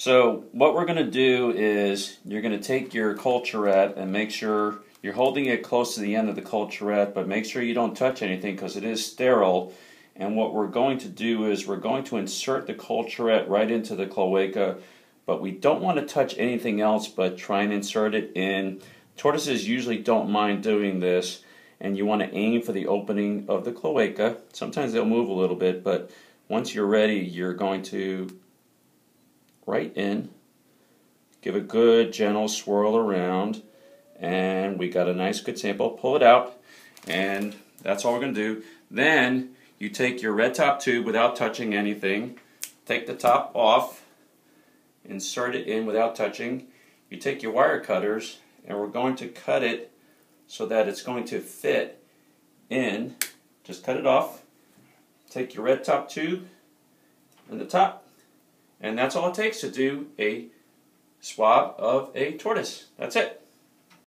So what we're going to do is you're going to take your culturette and make sure you're holding it close to the end of the culturette, but make sure you don't touch anything because it is sterile. And what we're going to do is we're going to insert the culturette right into the cloaca, but we don't want to touch anything else but try and insert it in. Tortoises usually don't mind doing this, and you want to aim for the opening of the cloaca. Sometimes they'll move a little bit, but once you're ready, you're going to right in, give a good gentle swirl around, and we got a nice good sample. Pull it out, and that's all we're going to do. Then you take your red top tube without touching anything, take the top off, insert it in without touching. You take your wire cutters, and we're going to cut it so that it's going to fit in. Just cut it off. Take your red top tube and the top, and that's all it takes to do a swab of a tortoise. That's it.